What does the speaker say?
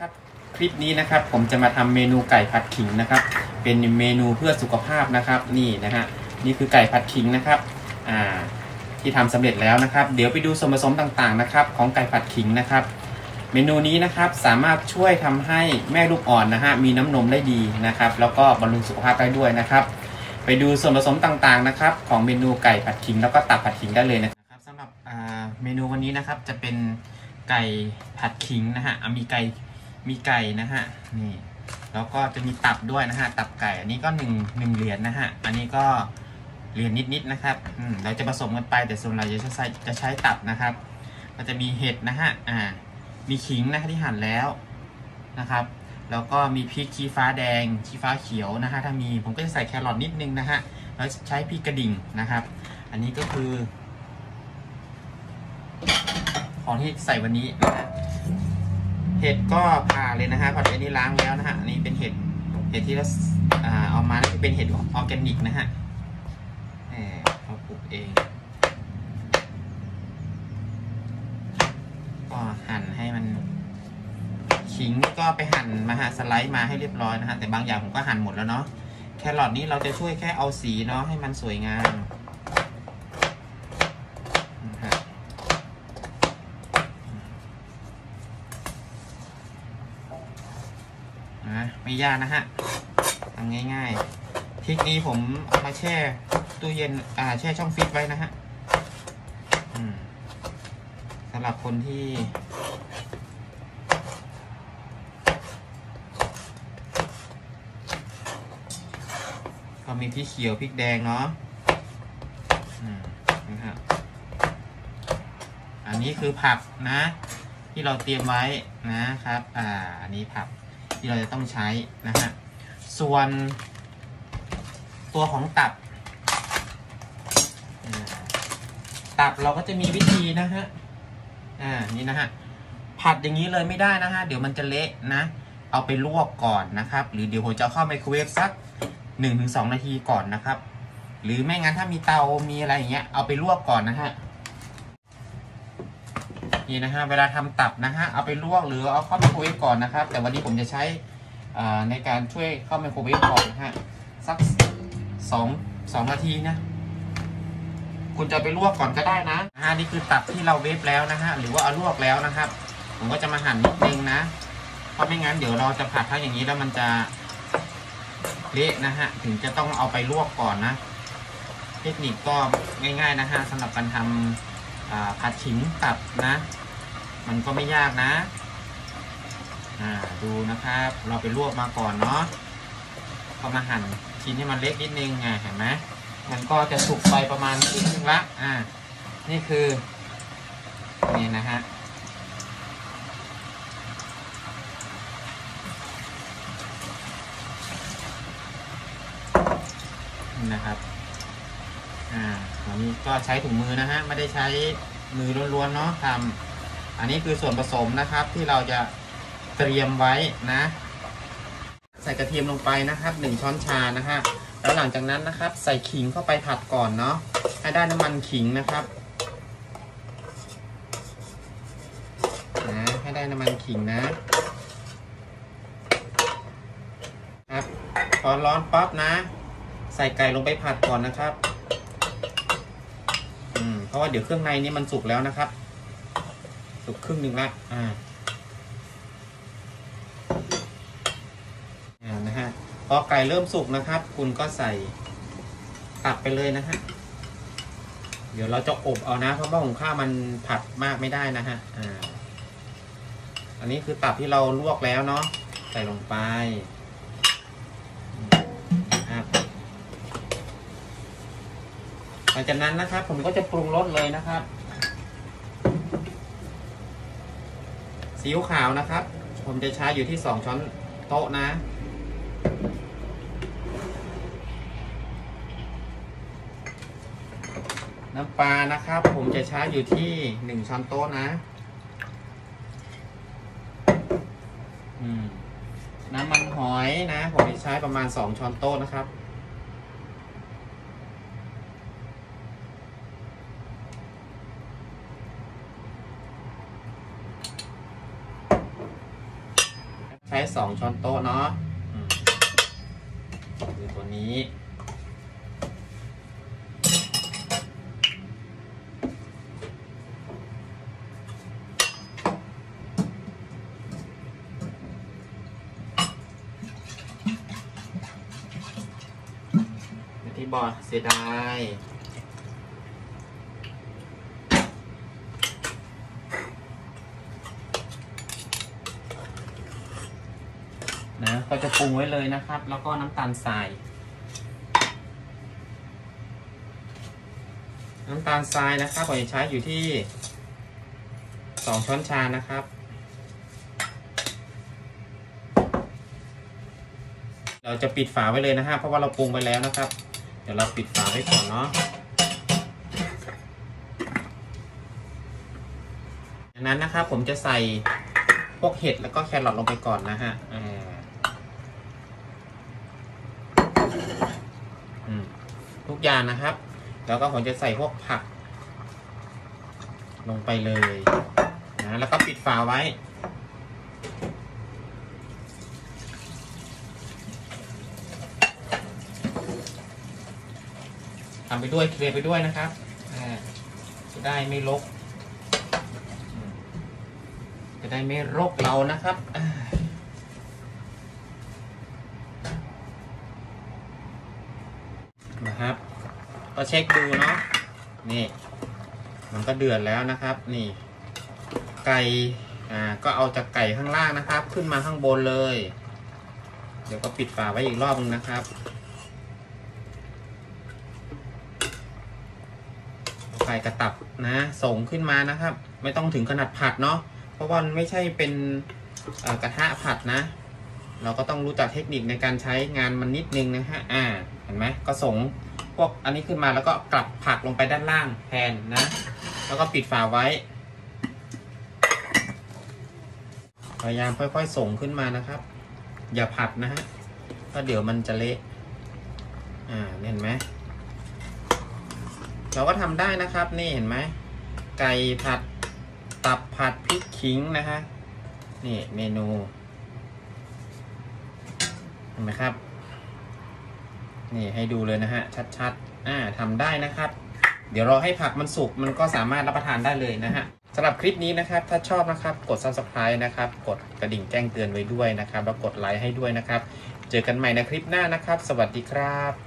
ครับคลิปนี้นะครับผมจะมาทำเมนูไก่ผัดขิงนะครับ เป็นเมนูเพื่อสุขภาพนะครับนี่นะฮะนี่คือไก่ผัดขิงนะครับอ่าที่ทำสำเร็จแล้วนะครับ เดี๋ยวไปดูส่วนผสมต่างๆนะครับ ของไก่ผัดขิงนะครับ เมนูนี้นะครับสามารถช่วยทำให้แม่ลูกอ่อนนะฮะมีน้ำนมได้ดีนะครับ แล้วก็บำรุงสุขภาพได้ด้วยนะครับ ไปดูส่วนผสมต่างๆนะครับ ของเมนูไก่ผัดขิง แล้วก็ตับผัดขิงได้เลยนะครับสำหรับเมนูวันนี้นะครับจะเป็นไก่ผัดขิงนะฮะมีไก่ มีไก่นะฮะนี่แล้วก็จะมีตับด้วยนะฮะตับไก่อันนี้ก็หนึ่งหนึ่งเหรียญนะฮะอันนี้ก็เหรียญนิดๆนะครับอืมเราจะผสมกันไปแต่ส่วนใหญ่จะใช้จะใช้ตับนะครับ ก็จะมีเห็ดนะฮะอ่ามีขิงนะฮะที่หั่นแล้วนะครับ แล้วก็มีพริกชี้ฟ้าแดงชี้ฟ้าเขียวนะฮะถ้ามีผมก็จะใส่แครอทนิดนึงนะฮะแล้วใช้พริกกระดิ่งนะครับ อันนี้ก็คือ ของที่ใส่วันนี้นะฮะ เห็ดก็ผ่าเลยนะฮะพออันนี้ล้างแล้วนะฮะอันนี้เป็นเห็ดเห็ดที่เราเอามานี่เป็นเห็ดออร์แกนิกนะฮะเราปลูกเองก็หั่นให้มันขิงก็ไปหั่นมาฮะสไลด์มาให้เรียบร้อยนะฮะแต่บางอย่างผมก็หั่นหมดแล้วเนาะแครอทนี้เราจะช่วยแค่เอาสีเนาะให้มันสวยงาม ไม่ยากนะฮะทำง่ายๆพริกนี้ผมเอามาแช่ตู้เย็นอ่าแช่ช่องฟิตไว้นะฮะสำหรับคนที่ ก็มีพริกเขียวพริกแดงเนาะนะครับอันนี้คือผักนะ ที่เราเตรียมไว้นะครับ อ่า อันนี้ผัก ที่เราจะต้องใช้นะฮะ ส่วนตัวของตับ ตับเราก็จะมีวิธีนะฮะ อ่า นี่นะฮะ ผัดอย่างนี้เลยไม่ได้นะฮะ เดี๋ยวมันจะเละนะ เอาไปลวกก่อนนะครับ หรือเดี๋ยวผมจะเอาเข้าไมโครเวฟสักหนึ่งถึงสองนาทีก่อนนะครับ หรือไม่งั้นถ้ามีเตา มีอะไรอย่างเงี้ย เอาไปลวกก่อนนะฮะ นี่นะฮะเวลาทำตับนะฮะเอาไปลวกหรือเอาเข้าไมโครเวฟก่อนนะครับ แต่วันนี้ผมจะใช้ในการช่วยเข้าไมโครเวฟก่อนนะฮะสักสองสองนาทีนะคุณจะไปลวกก่อนก็ได้นะฮะนี่คือตับที่เราเวฟแล้วนะฮะหรือว่าเอาลวกแล้วนะครับ ผมก็จะมาหั่นนิดนึงนะเพราะไม่งั้นเดี๋ยวเราจะผัดทั้งอย่างนี้แล้วมันจะเละนะฮะถึงจะต้องเอาไปลวกก่อนนะ เทคนิคก็ง่ายๆนะฮะสำหรับการทำ ผัดขิงตับนะ มันก็ไม่ยากนะดูนะครับ เราไปลวกมาก่อนเนาะก็มาหั่นชิ้นให้มันเล็กนิดนึงไงเห็นไหมมันก็จะสุกไปประมาณครึ่งนึงละอ่านี่คือนี่นะฮะนะครับ นี้ก็ใช้ถุงมือนะฮะไม่ได้ใช้มือล้วนๆเนาะทำอันนี้คือส่วนผสมนะครับที่เราจะเตรียมไว้นะ ใส่กระเทียมลงไปนะครับหนึ่งช้อนชานะฮะแล้วหลังจากนั้นนะครับ ใส่ขิงเข้าไปผัดก่อนเนาะให้ได้น้ำมันขิงนะครับนะให้ได้น้ำมันขิงนะครับพอร้อนปั๊บนะ ใส่ไก่ลงไปผัดก่อนนะครับ ราะว่าเดี๋ยวเครื่องในนี้มันสุกแล้วนะครับ สุกครึ่งหนึ่งละอ่าอ่านะฮะพอไก่เริ่มสุกนะครับ คุณก็ใส่ตับไปเลยนะฮะเดี๋ยวเราจะอบเอานะ เพราะว่าของข้าวมันผัดมากไม่ได้นะฮะอ่าอันนี้คือตับที่เราลวกแล้วเนาะใส่ลงไปห ลังจากนั้นนะครับ ผมก็จะปรุงรสเลยนะครับซีอิ๊วขาวนะครับ ผมจะใช้อยู่ที่สองช้อนโต๊ะนะ น้ำปลานะครับ ผมจะใช้อยู่ที่หนึ่งช้อนโต๊ะนะน้ำมันหอยนะ ผมจะใช้ประมาณสองช้อนโต๊ะนะครับ ช้สองช้อนโต๊ะเนาะคือตัวนี้ ที่บอดเสียดาย นะก็จะปรุงไว้เลยนะครับ แล้วก็น้ำตาลทราย น้ำตาลทรายนะครับผมจะใช้อยู่ที่สองช้อนชานะครับ เราจะปิดฝาไว้เลยนะฮะเพราะว่าเราปรุงไปแล้วนะครับ เดี๋ยวเราปิดฝาไว้ก่อนเนาะดังนั้นนะครับผมจะใส่พวกเห็ดแล้วก็แครอทลงไปก่อนนะฮะอ่าอืม ทุกอย่างนะครับ แล้วก็ผมจะใส่พวกผัก ลงไปเลยนะแล้วก็ปิดฝาไว้ ทำไปด้วยเคลียร์ไปด้วยนะครับจะได้ไม่รกจะได้ไม่รกเรานะครับอ่านะครับ ก็เช็คดูเนาะนี่ มันก็เดือดแล้วนะครับ นี่ ไก่อ่าก็เอาจากไก่ข้างล่างนะครับ ขึ้นมาข้างบนเลย เดี๋ยวก็ปิดฝาไว้อีกรอบนึงนะครับไก่กระตับนะส่งขึ้นมานะครับ ไม่ต้องถึงขนาดผัดเนาะเพราะว่ามันไม่ใช่เป็นกระทะผัดนะ เราก็ต้องรู้จักเทคนิคในการใช้งานมันนิดนึงนะฮะอ่าเห็นไหมก็ส่ง พวกอันนี้ขึ้นมาแล้วก็กลับผักลงไปด้านล่างแทนนะ แล้วก็ปิดฝาไว้ พยายามค่อยๆส่งขึ้นมานะครับ อย่าผัดนะฮะเพราะเดี๋ยวมันจะเละอ่าเห็นไหมเราก็ทำได้นะครับนี่เห็นไหมไก่ผัดตับผัดพริกขิงนะฮะนี่เมนูเห็นไหมครับ นี่ให้ดูเลยนะฮะ ชัดๆ อ่าทำได้นะครับ เดี๋ยวรอให้ผักมันสุกมันก็สามารถรับประทานได้เลยนะฮะสำหรับคลิปนี้นะครับ ถ้าชอบนะครับ กด subscribe นะครับ กดกระดิ่งแจ้งเตือนไว้ด้วยนะครับ แล้วกดไลค์ให้ด้วยนะครับ เจอกันใหม่ในคลิปหน้านะครับ สวัสดีครับ